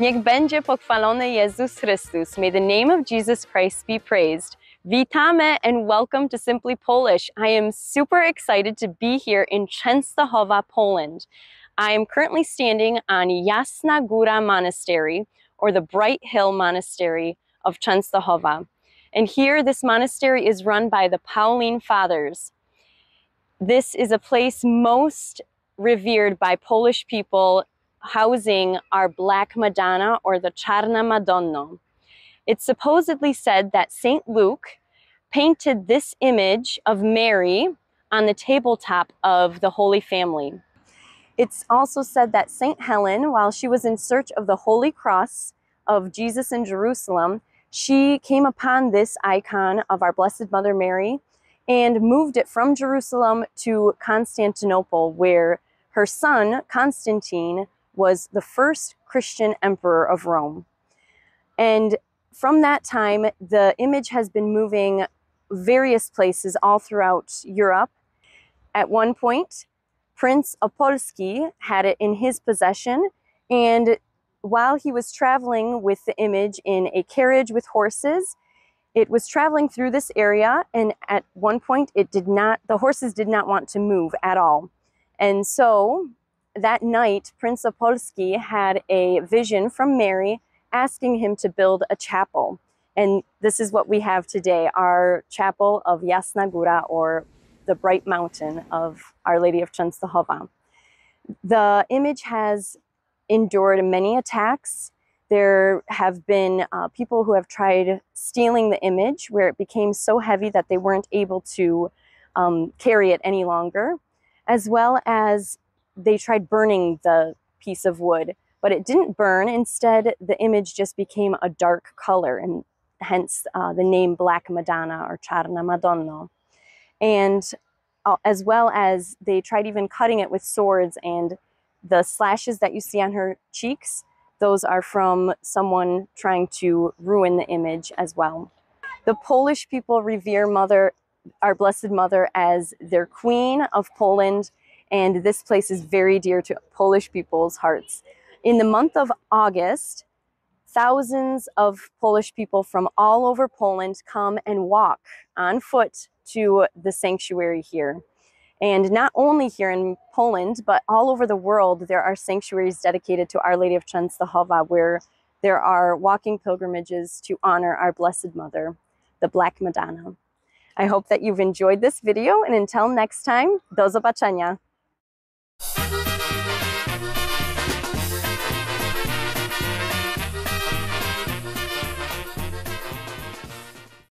Niech będzie pochwalony Jezus Chrystus. May the name of Jesus Christ be praised. Witamy and welcome to Simply Polish. I am super excited to be here in Częstochowa, Poland. I am currently standing on Jasna Góra Monastery, or the Bright Hill Monastery of Częstochowa. And here, this monastery is run by the Pauline Fathers. This is a place most revered by Polish people housing our Black Madonna or the Czarna Madonna. It's supposedly said that St. Luke painted this image of Mary on the tabletop of the Holy Family. It's also said that St. Helen, while she was in search of the Holy Cross of Jesus in Jerusalem, she came upon this icon of our Blessed Mother Mary and moved it from Jerusalem to Constantinople, where her son, Constantine, was the first Christian emperor of Rome. And from that time, the image has been moving various places all throughout Europe. At one point, Prince Opolski had it in his possession, and while he was traveling with the image in a carriage with horses, it was traveling through this area, and at one point, it did not, the horses did not want to move at all. And so that night, Prince Opolski had a vision from Mary asking him to build a chapel. And this is what we have today, our chapel of Jasna Góra, or the Bright Mountain of Our Lady of Częstochowa. The image has endured many attacks. There have been uh, people who have tried stealing the image where it became so heavy that they weren't able to um, carry it any longer, as well as they tried burning the piece of wood, but it didn't burn. Instead, the image just became a dark color, and hence uh, the name Black Madonna or Czarna Madonna. And uh, as well as they tried even cutting it with swords, and the slashes that you see on her cheeks, those are from someone trying to ruin the image as well. The Polish people revere Mother, our Blessed Mother, as their Queen of Poland and this place is very dear to Polish people's hearts. In the month of August, thousands of Polish people from all over Poland come and walk on foot to the sanctuary here. And not only here in Poland, but all over the world, there are sanctuaries dedicated to Our Lady of Częstochowa where there are walking pilgrimages to honor our Blessed Mother, the Black Madonna. I hope that you've enjoyed this video, and until next time, do zobaczenia!